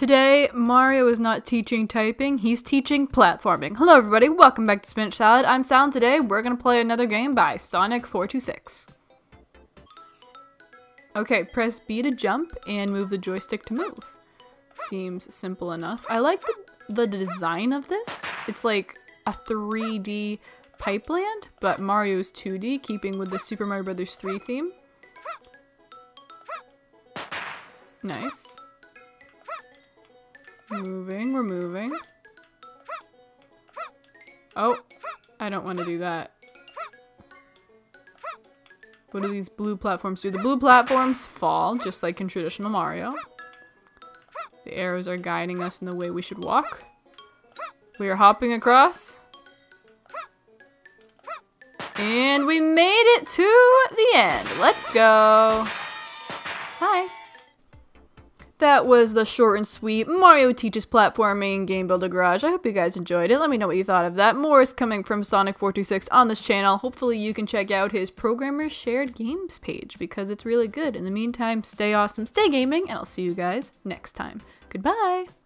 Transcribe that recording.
Today, Mario is not teaching typing, he's teaching platforming. Hello everybody, welcome back to Spinach Salad. I'm Sal and today we're gonna play another game by Sonic426. Okay, press B to jump and move the joystick to move. Seems simple enough. I like the, the design of this. It's like a 3D Pipeland, but Mario's 2D, keeping with the Super Mario Bros. 3 theme. Nice. Moving, we're moving. Oh, I don't want to do that. What do these blue platforms do? The blue platforms fall, just like in traditional Mario. The arrows are guiding us in the way we should walk. We are hopping across. And we made it to the end. Let's go. Hi. That was the short and sweet Mario Teaches Platforming Game Builder Garage. I hope you guys enjoyed it. Let me know what you thought of that. More is coming from Sonic426 on this channel. Hopefully you can check out his Programmers Shared Games page because it's really good. In the meantime, stay awesome, stay gaming, and I'll see you guys next time. Goodbye!